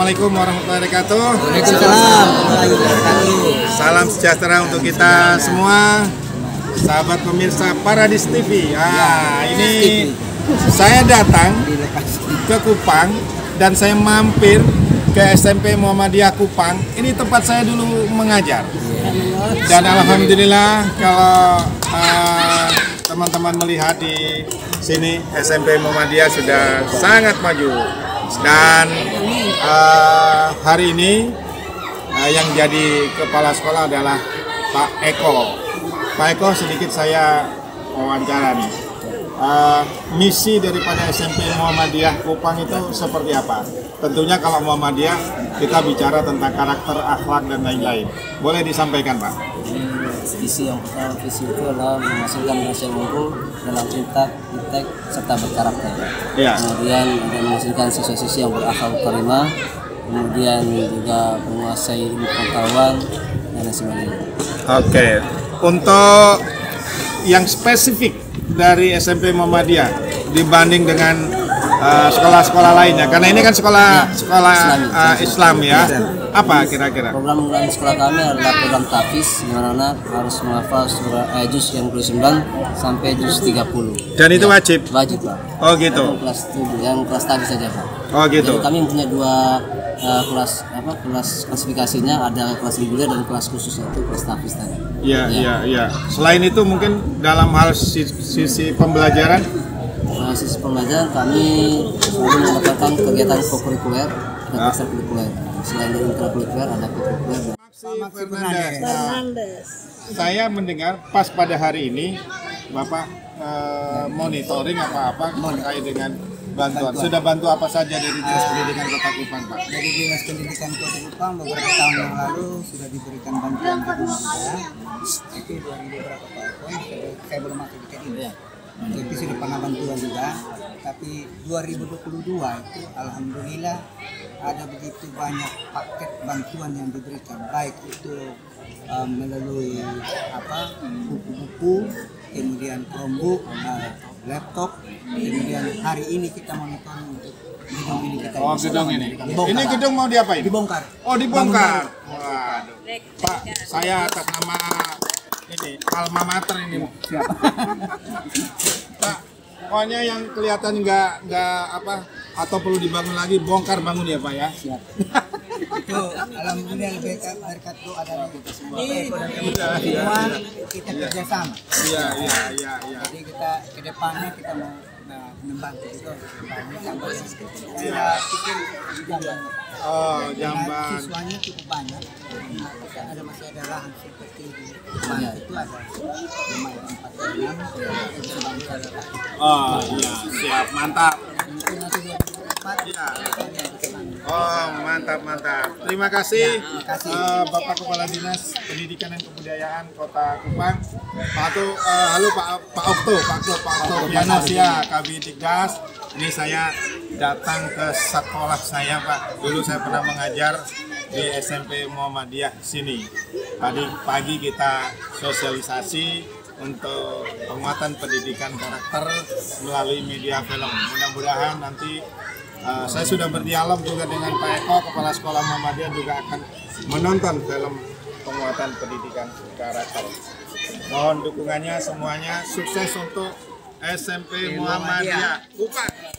Assalamualaikum warahmatullahi wabarakatuh. Waalaikumsalam. Salam sejahtera untuk kita semua, sahabat pemirsa Paradis TV. Ah, ini saya datang ke Kupang dan saya mampir ke SMP Muhammadiyah Kupang. Ini tempat saya dulu mengajar. Dan alhamdulillah kalau ah, teman-teman melihat di sini SMP Muhammadiyah sudah sangat maju. Dan ah, hari ini Nah, yang jadi kepala sekolah adalah Pak Eko. Pak Eko sedikit saya wawancara nih. Eh, misi daripada SMP Muhammadiyah Kupang itu seperti apa? Tentunya kalau Muhammadiyah kita bicara tentang karakter, akhlak dan lain-lain. Boleh disampaikan Pak? Visi yang pertama visi itu adalah menghasilkan manusia unggul dalam intak, intek, serta berkarakter. Iya. Kemudian ada menghasilkan siswa-siswi yang berakhlak karimah, kemudian juga menguasai ilmu pengetahuan dan lain sebagainya. Oke. Untuk yang spesifik dari SMP Muhammadiyah dibanding dengan eh, sekolah-sekolah lainnya, karena ini kan sekolah sekolah eh, Islam ya. Apa kira-kira? Program unggulan sekolah kami adalah program tafis di mana anak harus menghafal surah eh, juz yang 29 sampai juz 30. Dan itu wajib. Wajib, Pak. Oh gitu. Yang kelas 7, yang kelas tafis saja, Pak. Oh gitu. Jadi kami punya dua eh, kelas apa kelas klasifikasinya ada kelas reguler dan kelas khusus yaitu kelas tafis tadi. Iya, iya, iya. Selain itu mungkin dalam hal sisi, sisi pembelajaran, Nah, sisi pembelajaran kami selalu mendapatkan kegiatan kokurikuler dan ekstrakurikuler. Selain dari intrakurikuler ada kokurikuler. Fernandes. Saya mendengar pas pada hari ini Bapak eh, monitoring apa-apa terkait dengan bantuan. Sudah bantu apa saja dari Dinas Pendidikan Kota Kupang, Pak? Dari Dinas Pendidikan Kota Kupang beberapa tahun yang lalu sudah diberikan bantuan gedung juga. Itu 2000 berapa tahun, saya- saya belum masuk di ini. Jadi sudah pernah bantuan juga. Tapi 2022 itu alhamdulillah ada begitu banyak paket bantuan yang diberikan, baik itu um, melalui apa buku-buku, kemudian Chromebook, uh, laptop, kemudian hari ini kita monitoring untuk gedung ini kita Oh, gedung ini. Dibongkar. Ini gedung mau diapain? dibongkar. Oh, dibongkar. Waduh. Pak, saya atas nama ini alma mater ini. Pak, pokoknya yang kelihatan nggak nggak apa atau perlu dibangun lagi bongkar bangun ya Pak ya. itu alhamdulillah lebih berkat doa dari kita semua. Iya, semua kita kerjasama. Iya iya iya iya. jadi kita ke depannya kita mau membantu tambah saya pikir jamban Oh jamban. siswanya cukup banyak Nah, ada masih ada lahan seperti di itu ada empat enam. Oh iya siap. Mantap. mungkin nanti dua ribu empat Iya. kita bantu. Oh mantap mantap. Terima kasih, kasih. eh, Bapak Kepala Dinas Pendidikan dan Kebudayaan Kota Kupang. Pak Okto, eh, halo Pak Pak Okto, Pak Okto, Pak Okto Pianos ya, Tikdas. Ini saya datang ke sekolah saya Pak. Dulu saya pernah mengajar di SMP Muhammadiyah sini. Tadi pagi kita sosialisasi untuk penguatan pendidikan karakter melalui media film. Mudah-mudahan nanti Uh, saya sudah berdialog juga dengan Pak Eko, Kepala Sekolah Muhammadiyah juga akan menonton film penguatan pendidikan karakter. Mohon dukungannya semuanya, sukses untuk SMP Muhammadiyah. Kupang.